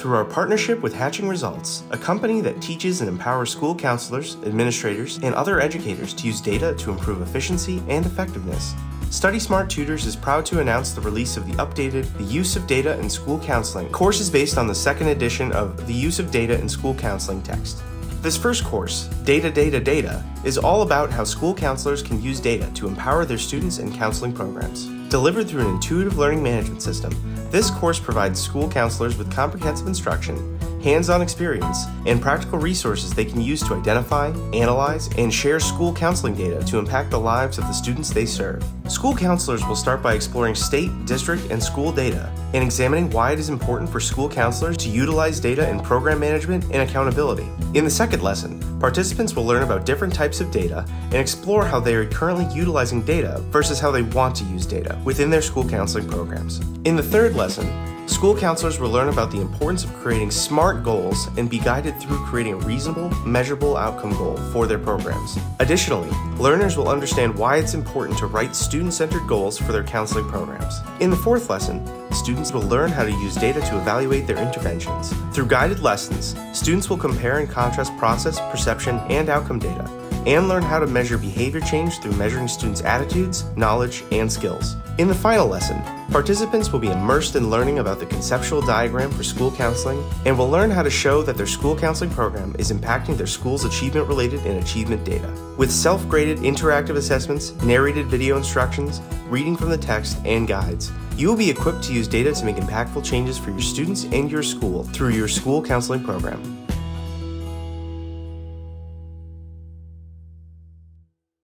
Through our partnership with Hatching Results, a company that teaches and empowers school counselors, administrators, and other educators to use data to improve efficiency and effectiveness, Study Smart Tutors is proud to announce the release of the updated The Use of Data in School Counseling course is based on the second edition of The Use of Data in School Counseling text. This first course, Data, Data, Data, is all about how school counselors can use data to empower their students in counseling programs. Delivered through an intuitive learning management system, this course provides school counselors with comprehensive instruction hands on experience, and practical resources they can use to identify, analyze, and share school counseling data to impact the lives of the students they serve. School counselors will start by exploring state, district, and school data and examining why it is important for school counselors to utilize data in program management and accountability. In the second lesson, participants will learn about different types of data and explore how they are currently utilizing data versus how they want to use data within their school counseling programs. In the third lesson, School counselors will learn about the importance of creating SMART goals and be guided through creating a reasonable, measurable outcome goal for their programs. Additionally, learners will understand why it's important to write student centered goals for their counseling programs. In the fourth lesson, students will learn how to use data to evaluate their interventions. Through guided lessons, students will compare and contrast process, perception, and outcome data and learn how to measure behavior change through measuring students' attitudes, knowledge, and skills. In the final lesson, participants will be immersed in learning about the conceptual diagram for school counseling and will learn how to show that their school counseling program is impacting their school's achievement related and achievement data. With self graded interactive assessments, narrated video instructions, reading from the text, and guides, you will be equipped to use data to make impactful changes for your students and your school through your school counseling program.